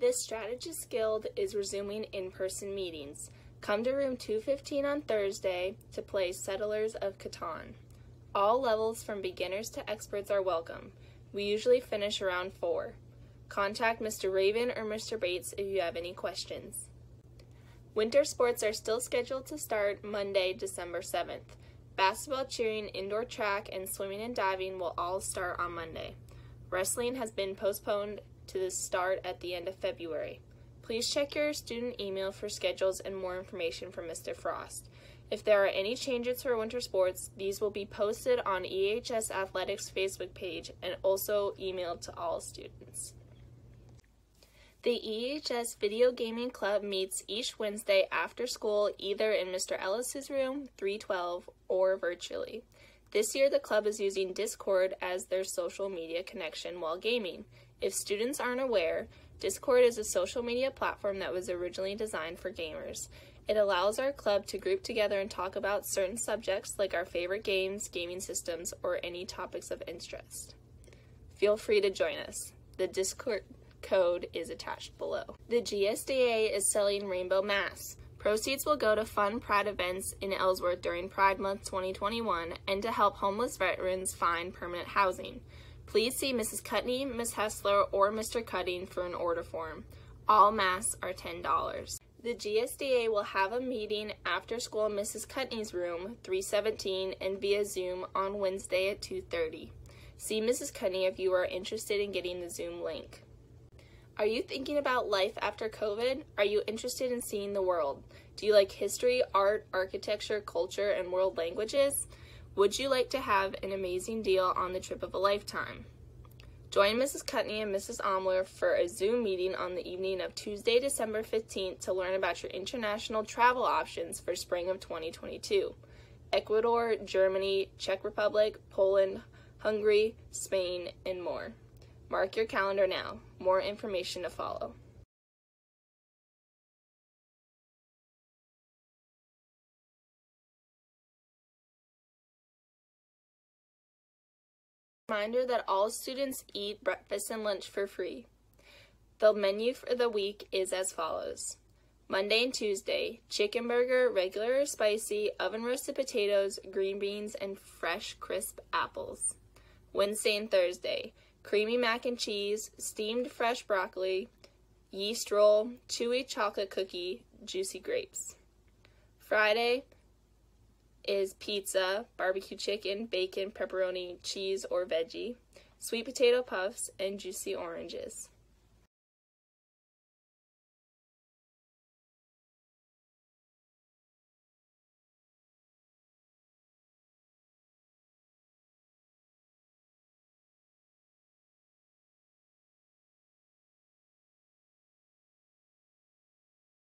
This Strategist Guild is resuming in-person meetings. Come to room 215 on Thursday to play Settlers of Catan. All levels from beginners to experts are welcome. We usually finish around 4. Contact Mr. Raven or Mr. Bates if you have any questions. Winter sports are still scheduled to start Monday, December 7th. Basketball, cheering, indoor track, and swimming and diving will all start on Monday. Wrestling has been postponed to the start at the end of February. Please check your student email for schedules and more information from Mr. Frost. If there are any changes for winter sports, these will be posted on EHS Athletics Facebook page and also emailed to all students. The EHS Video Gaming Club meets each Wednesday after school either in Mr. Ellis's room 312 or virtually. This year, the club is using Discord as their social media connection while gaming. If students aren't aware, Discord is a social media platform that was originally designed for gamers. It allows our club to group together and talk about certain subjects like our favorite games, gaming systems, or any topics of interest. Feel free to join us. The Discord code is attached below. The GSDA is selling rainbow masks. Proceeds will go to fund Pride events in Ellsworth during Pride Month 2021 and to help homeless veterans find permanent housing. Please see Mrs. Cutney, Ms. Hessler, or Mr. Cutting for an order form. All masks are $10. The GSDA will have a meeting after school in Mrs. Cutney's room, 317, and via Zoom on Wednesday at 2.30. See Mrs. Cutney if you are interested in getting the Zoom link. Are you thinking about life after COVID? Are you interested in seeing the world? Do you like history, art, architecture, culture, and world languages? Would you like to have an amazing deal on the trip of a lifetime? Join Mrs. Cutney and Mrs. Omler for a Zoom meeting on the evening of Tuesday, December 15th to learn about your international travel options for spring of 2022. Ecuador, Germany, Czech Republic, Poland, Hungary, Spain, and more. Mark your calendar now. More information to follow. Reminder that all students eat breakfast and lunch for free. The menu for the week is as follows. Monday and Tuesday, chicken burger, regular or spicy, oven roasted potatoes, green beans, and fresh crisp apples. Wednesday and Thursday, creamy mac and cheese, steamed fresh broccoli, yeast roll, chewy chocolate cookie, juicy grapes. Friday is pizza, barbecue chicken, bacon, pepperoni, cheese, or veggie, sweet potato puffs, and juicy oranges.